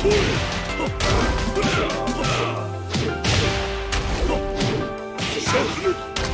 炸裂